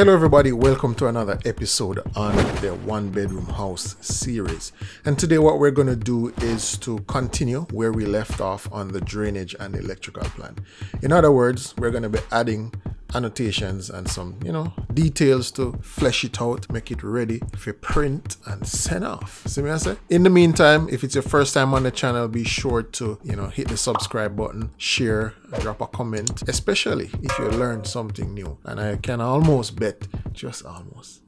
Hello, everybody. Welcome to another episode on the One Bedroom House series. And today, what we're going to do is to continue where we left off on the drainage and electrical plan. In other words, we're going to be adding annotations and some, you know, details to flesh it out, make it ready for print and send off. See me I say? In the meantime, if it's your first time on the channel, be sure to, you know, hit the subscribe button, share, drop a comment, especially if you learned something new. And I can almost bet, just almost,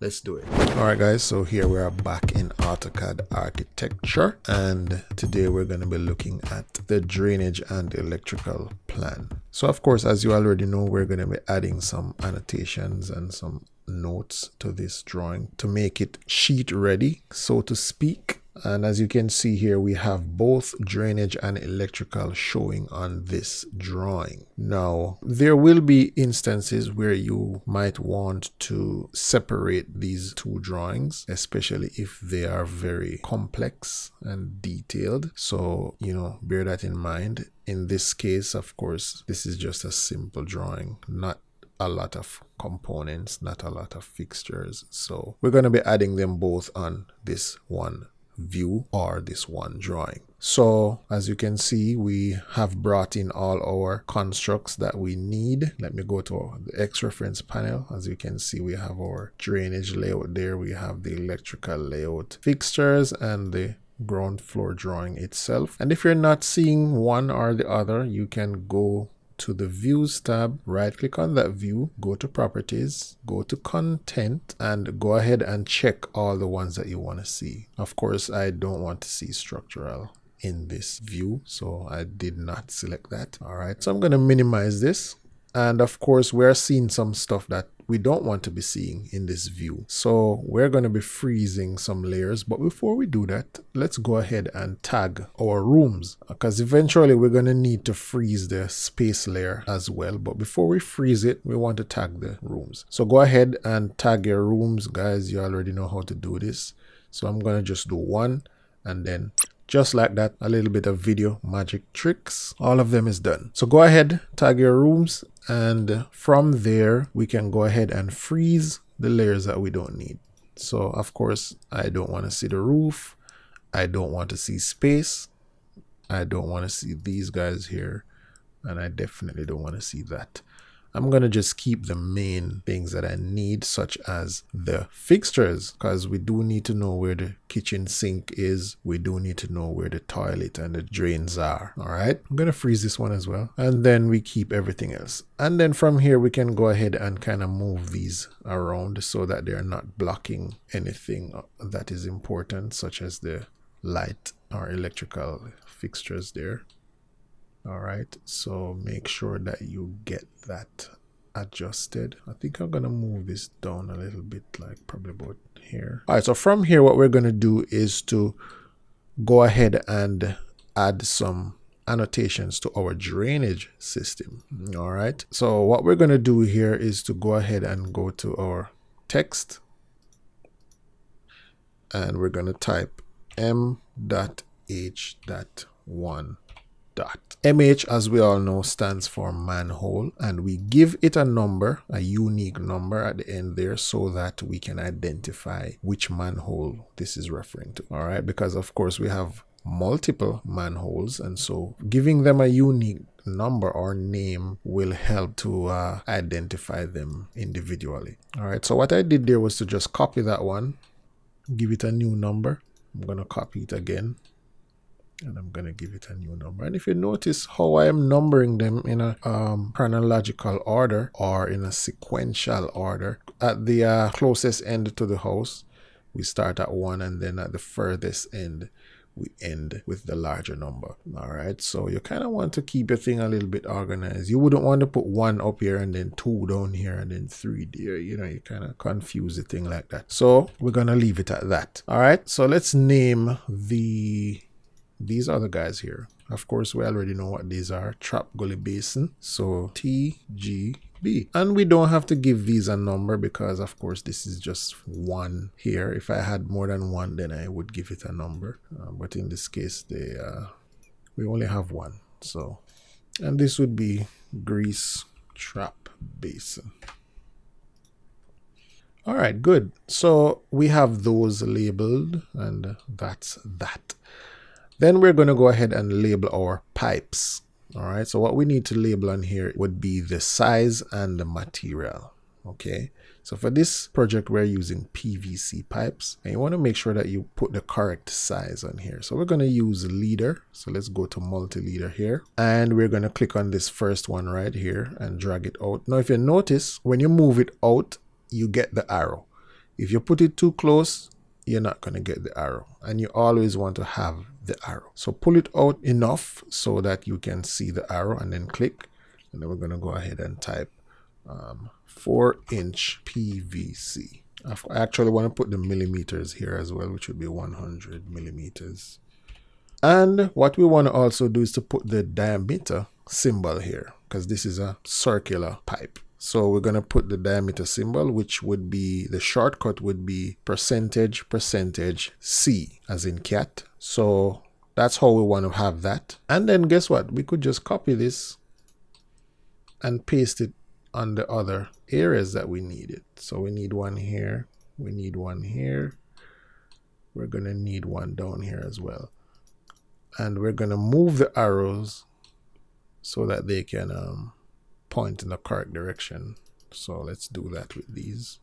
let's do it. All right guys so here we are back in AutoCAD architecture and today we're going to be looking at the drainage and electrical plan. So of course as you already know we're going to be adding some annotations and some notes to this drawing to make it sheet ready so to speak and as you can see here we have both drainage and electrical showing on this drawing. Now there will be instances where you might want to separate these two drawings especially if they are very complex and detailed. So you know bear that in mind. In this case of course this is just a simple drawing not a lot of components, not a lot of fixtures. So we're going to be adding them both on this one view or this one drawing. So as you can see, we have brought in all our constructs that we need. Let me go to the X reference panel. As you can see, we have our drainage layout there. We have the electrical layout fixtures and the ground floor drawing itself. And if you're not seeing one or the other, you can go to the views tab, right click on that view, go to properties, go to content and go ahead and check all the ones that you want to see. Of course, I don't want to see structural in this view, so I did not select that. All right, so I'm going to minimize this. And of course, we're seeing some stuff that we don't want to be seeing in this view. So we're going to be freezing some layers. But before we do that, let's go ahead and tag our rooms because eventually we're going to need to freeze the space layer as well. But before we freeze it, we want to tag the rooms. So go ahead and tag your rooms, guys. You already know how to do this. So I'm going to just do one and then just like that a little bit of video magic tricks all of them is done so go ahead tag your rooms and from there we can go ahead and freeze the layers that we don't need. So of course I don't want to see the roof. I don't want to see space. I don't want to see these guys here. And I definitely don't want to see that I'm going to just keep the main things that I need, such as the fixtures, because we do need to know where the kitchen sink is. We do need to know where the toilet and the drains are. All right. I'm going to freeze this one as well. And then we keep everything else. And then from here, we can go ahead and kind of move these around so that they're not blocking anything that is important, such as the light or electrical fixtures there all right so make sure that you get that adjusted. I think i'm gonna move this down a little bit like probably about here. All right so from here what we're gonna do is to go ahead and add some annotations to our drainage system. All right so what we're going to do here is to go ahead and go to our text. And we're going to type m.h.1 dot. MH, as we all know, stands for manhole, and we give it a number, a unique number at the end there, so that we can identify which manhole this is referring to. All right, because of course we have multiple manholes, and so giving them a unique number or name will help to uh, identify them individually. All right, so what I did there was to just copy that one, give it a new number. I'm going to copy it again and I'm going to give it a new number. And if you notice how I am numbering them in a um, chronological order or in a sequential order, at the uh, closest end to the house, we start at one and then at the furthest end, we end with the larger number. All right. So you kind of want to keep your thing a little bit organized. You wouldn't want to put one up here and then two down here and then three there. You know, you kind of confuse the thing like that. So we're going to leave it at that. All right. So let's name the these the guys here. Of course, we already know what these are. Trap Gully Basin. So TGB. And we don't have to give these a number because, of course, this is just one here. If I had more than one, then I would give it a number. Uh, but in this case, they uh, we only have one. So, and this would be Grease Trap Basin. All right, good. So we have those labeled and that's that. Then we're going to go ahead and label our pipes. All right, so what we need to label on here would be the size and the material. Okay, so for this project, we're using PVC pipes and you want to make sure that you put the correct size on here. So we're going to use leader. So let's go to multi-leader here and we're going to click on this first one right here and drag it out. Now, if you notice, when you move it out, you get the arrow. If you put it too close, you're not going to get the arrow and you always want to have the arrow. So pull it out enough so that you can see the arrow and then click. And then we're going to go ahead and type um, 4 inch PVC. I actually want to put the millimeters here as well, which would be 100 millimeters. And what we want to also do is to put the diameter symbol here because this is a circular pipe. So we're going to put the diameter symbol, which would be, the shortcut would be percentage, percentage C, as in cat. So that's how we want to have that. And then guess what? We could just copy this and paste it on the other areas that we need it. So we need one here. We need one here. We're going to need one down here as well. And we're going to move the arrows so that they can um, point in the correct direction. So let's do that with these.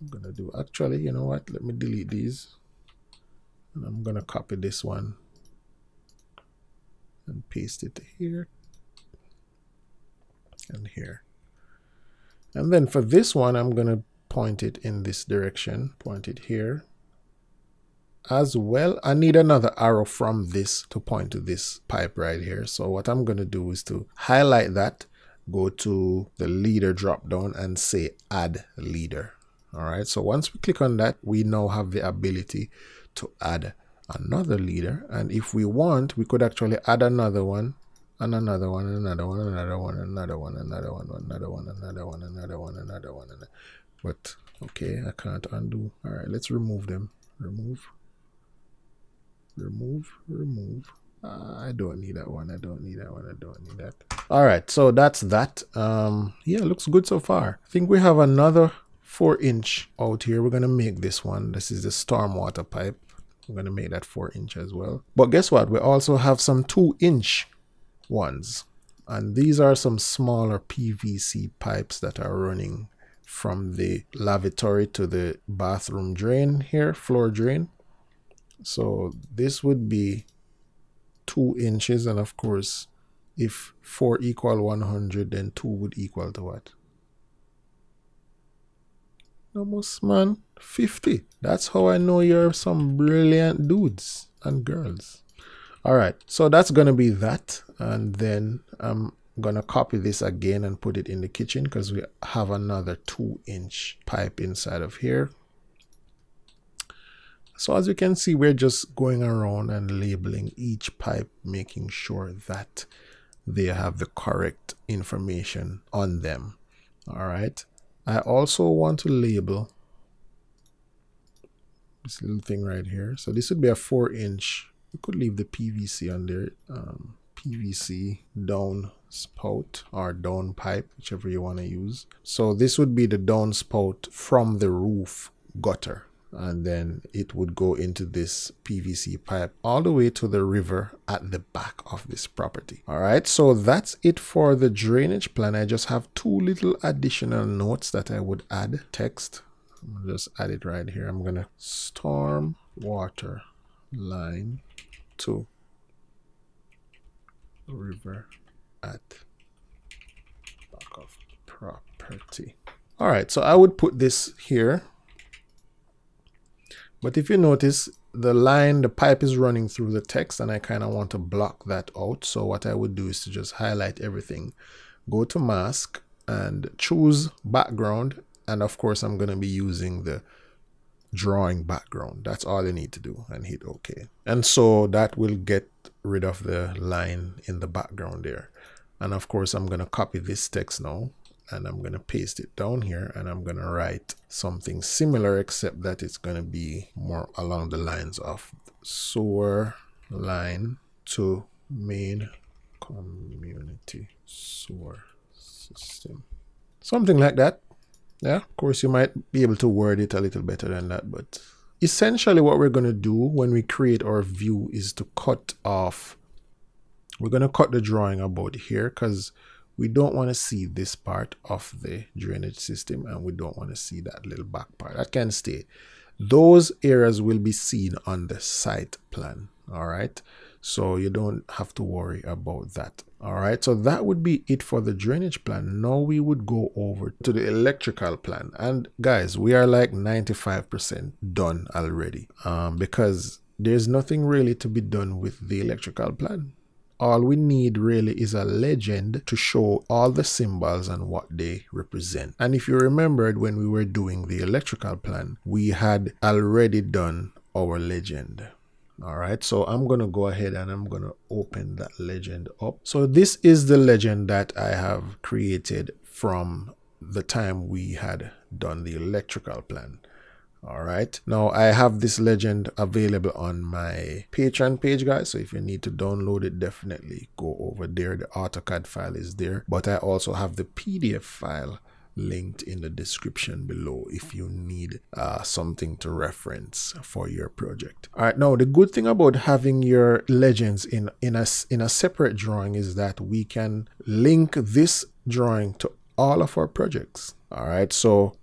I'm gonna do actually, you know what? Let me delete these. And I'm gonna copy this one and paste it here and here. And then for this one, I'm gonna point it in this direction, point it here as well. I need another arrow from this to point to this pipe right here. So what I'm going to do is to highlight that, go to the leader drop down and say add leader. All right. So once we click on that, we now have the ability to add another leader. And if we want, we could actually add another one and another one, and another one, another one, another one, another one, another one, another one, another one, another one. But okay, I can't undo. All right, let's remove them. Remove remove remove. Uh, I don't need that one I don't need that one I don't need that. All right so that's that. Um yeah looks good so far. I think we have another four inch out here. We're gonna make this one. This is the stormwater pipe. We're gonna make that four inch as well. But guess what? We also have some two inch ones. And these are some smaller PVC pipes that are running from the lavatory to the bathroom drain here floor drain so this would be 2 inches and of course if 4 equal 100 then 2 would equal to what? Almost man 50. That's how I know you're some brilliant dudes and girls. Alright, so that's gonna be that and then I'm gonna copy this again and put it in the kitchen because we have another 2 inch pipe inside of here so as you can see, we're just going around and labeling each pipe, making sure that they have the correct information on them. All right. I also want to label this little thing right here. So this would be a four inch. We could leave the PVC there. Um, PVC down spout or down pipe, whichever you want to use. So this would be the down spout from the roof gutter and then it would go into this PVC pipe all the way to the river at the back of this property. All right, so that's it for the drainage plan. I just have two little additional notes that I would add text. I'm just add it right here. I'm gonna storm water line to river at back of property. All right, so I would put this here but if you notice, the line, the pipe is running through the text and I kind of want to block that out. So what I would do is to just highlight everything, go to mask and choose background. And of course, I'm going to be using the drawing background. That's all I need to do and hit OK. And so that will get rid of the line in the background there. And of course, I'm going to copy this text now and I'm going to paste it down here and I'm going to write something similar except that it's going to be more along the lines of sewer line to main community sewer system Something like that. Yeah, of course, you might be able to word it a little better than that, but essentially what we're going to do when we create our view is to cut off we're going to cut the drawing about here because we don't want to see this part of the drainage system and we don't want to see that little back part. That can stay. Those areas will be seen on the site plan all right? So you don't have to worry about that all right? So that would be it for the drainage plan. Now we would go over to the electrical plan. And guys we are like 95 percent done already um, because there's nothing really to be done with the electrical plan all we need really is a legend to show all the symbols and what they represent. And if you remembered when we were doing the electrical plan, we had already done our legend. All right so i'm going to go ahead and i'm going to open that legend up. So this is the legend that i have created from the time we had done the electrical plan all right. Now i have this legend available on my patreon page guys. So if you need to download it definitely go over there. The AutoCAD file is there but i also have the pdf file linked in the description below if you need uh, something to reference for your project. All right, now the good thing about having your legends in, in, a, in a separate drawing is that we can link this drawing to all of our projects. All right, so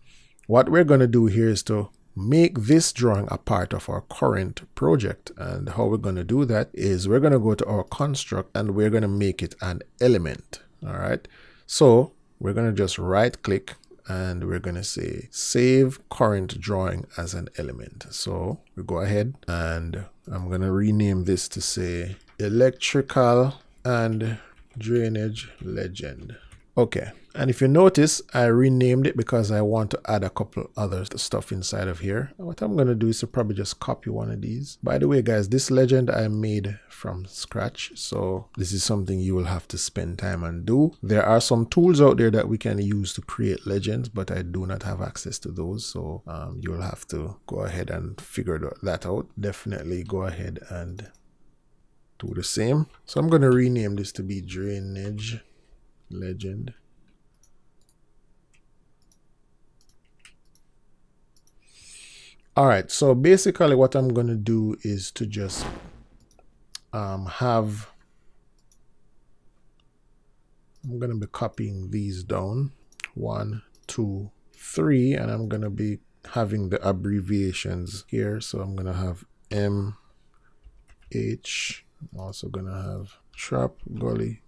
what we're going to do here is to make this drawing a part of our current project and how we're going to do that is we're going to go to our construct and we're going to make it an element all right so we're going to just right click and we're going to say save current drawing as an element. So we go ahead and I'm going to rename this to say electrical and drainage legend. Okay. And if you notice, I renamed it because I want to add a couple other stuff inside of here. What I'm going to do is to probably just copy one of these. By the way, guys, this legend I made from scratch. So this is something you will have to spend time and do. There are some tools out there that we can use to create legends, but I do not have access to those. So um, you'll have to go ahead and figure that out. Definitely go ahead and do the same. So I'm going to rename this to be drainage legend. All right, so basically what I'm going to do is to just um, have, I'm going to be copying these down, one, two, three, and I'm going to be having the abbreviations here. So I'm going to have M, H, I'm also going to have Trap Gully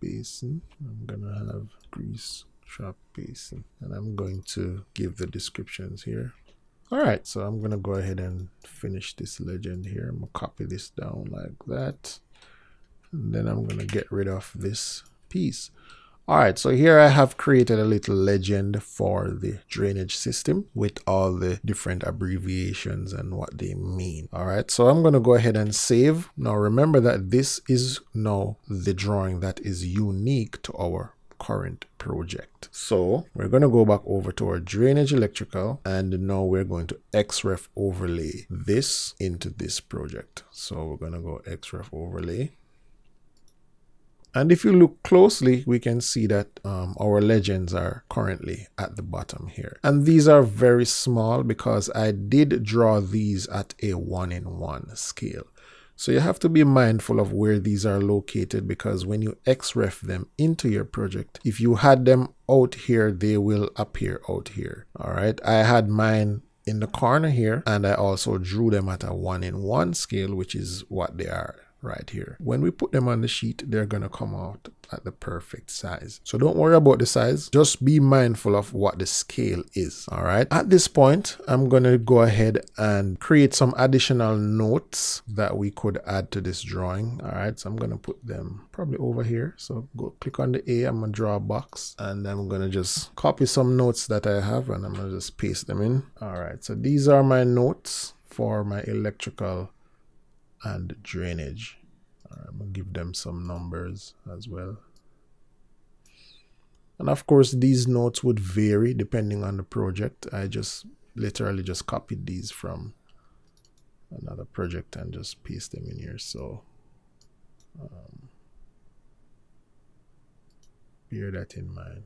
Basin. I'm to have Grease Trap Basin, and I'm going to give the descriptions here. All right, so I'm gonna go ahead and finish this legend here. I'm gonna copy this down like that. And then I'm gonna get rid of this piece. All right, so here I have created a little legend for the drainage system with all the different abbreviations and what they mean. All right, so I'm going to go ahead and save. Now remember that this is now the drawing that is unique to our current project. So we're going to go back over to our drainage electrical and now we're going to XREF overlay this into this project. So we're going to go XREF overlay. And if you look closely, we can see that um, our legends are currently at the bottom here. And these are very small because I did draw these at a one in one scale. So you have to be mindful of where these are located because when you XREF them into your project, if you had them out here, they will appear out here. All right. I had mine in the corner here and I also drew them at a one in one scale, which is what they are right here. When we put them on the sheet, they're going to come out at the perfect size. So don't worry about the size. Just be mindful of what the scale is. All right. At this point, I'm going to go ahead and create some additional notes that we could add to this drawing. All right. So I'm going to put them probably over here. So go click on the A. I'm going to draw a box and I'm going to just copy some notes that I have and I'm going to just paste them in. All right. So these are my notes for my electrical and drainage. I'm gonna give them some numbers as well. And of course, these notes would vary depending on the project. I just literally just copied these from another project and just paste them in here. So um, bear that in mind.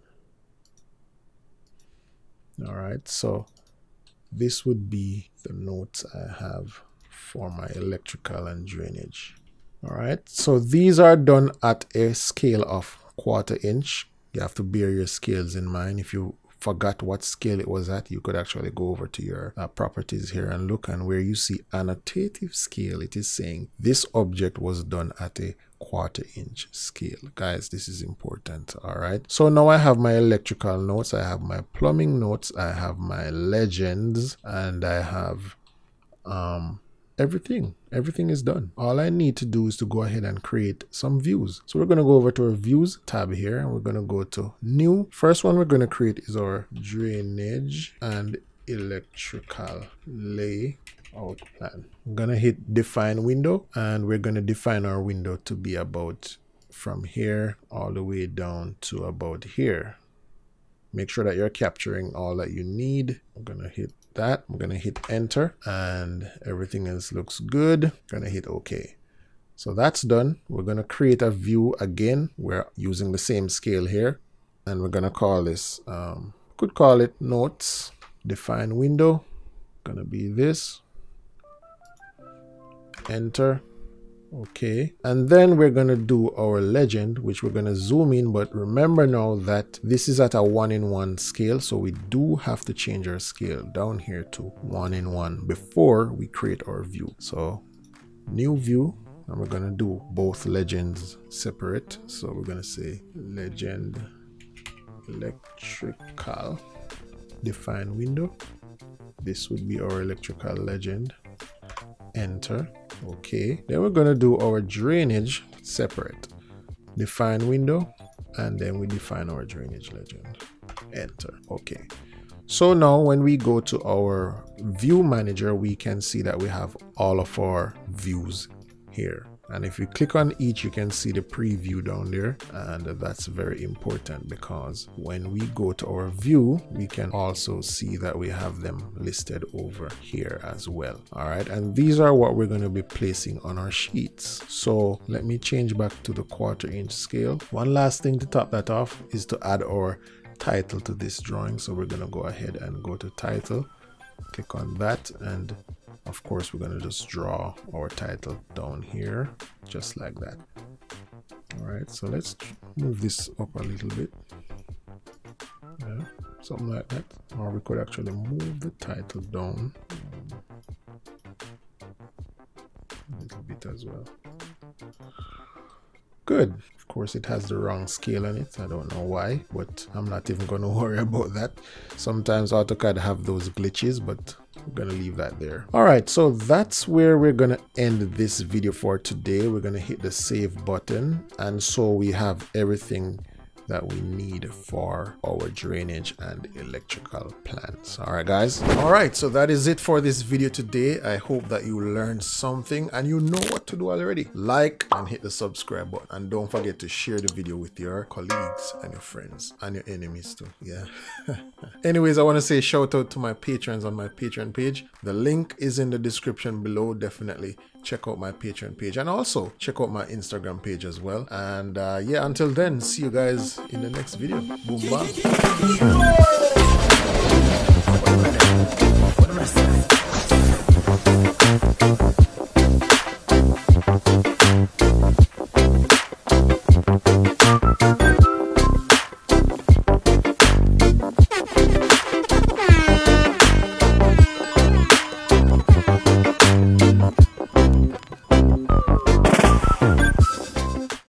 All right, so this would be the notes I have for my electrical and drainage. All right, so these are done at a scale of quarter inch. You have to bear your scales in mind. If you forgot what scale it was at, you could actually go over to your uh, properties here and look and where you see annotative scale, it is saying this object was done at a quarter inch scale. Guys, this is important. All right. So now I have my electrical notes. I have my plumbing notes. I have my legends and I have um, everything. Everything is done. All i need to do is to go ahead and create some views. So we're going to go over to our views tab here and we're going to go to new. First one we're going to create is our drainage and electrical layout plan. I'm going to hit define window and we're going to define our window to be about from here all the way down to about here. Make sure that you're capturing all that you need. I'm going to hit that. I'm going to hit enter and everything else looks good. Going to hit OK. So that's done. We're going to create a view again. We're using the same scale here. And we're going to call this, um, could call it notes, define window. Going to be this. Enter. Okay, and then we're going to do our legend, which we're going to zoom in. But remember now that this is at a one in one scale. So we do have to change our scale down here to one in one before we create our view. So new view, and we're going to do both legends separate. So we're going to say legend electrical define window. This would be our electrical legend. Enter okay then we're going to do our drainage separate. Define window and then we define our drainage legend. Enter okay. So now when we go to our view manager we can see that we have all of our views here and if you click on each you can see the preview down there. And that's very important because when we go to our view we can also see that we have them listed over here as well. All right. And these are what we're going to be placing on our sheets. So let me change back to the quarter inch scale. One last thing to top that off is to add our title to this drawing. So we're going to go ahead and go to title click on that and of course we're going to just draw our title down here just like that. All right so let's move this up a little bit. Yeah something like that. Or we could actually move the title down a little bit as well. Good course it has the wrong scale on it. I don't know why but i'm not even going to worry about that. Sometimes AutoCAD have those glitches but we're gonna leave that there. All right so that's where we're gonna end this video for today. We're gonna hit the save button and so we have everything that we need for our drainage and electrical plants. All right guys? All right so that is it for this video today. I hope that you learned something and you know what to do already. Like and hit the subscribe button. And don't forget to share the video with your colleagues and your friends and your enemies too yeah. Anyways i want to say shout out to my patrons on my patreon page. The link is in the description below. Definitely check out my patreon page. And also check out my instagram page as well. And uh, yeah until then see you guys in the next video. Boom, bye.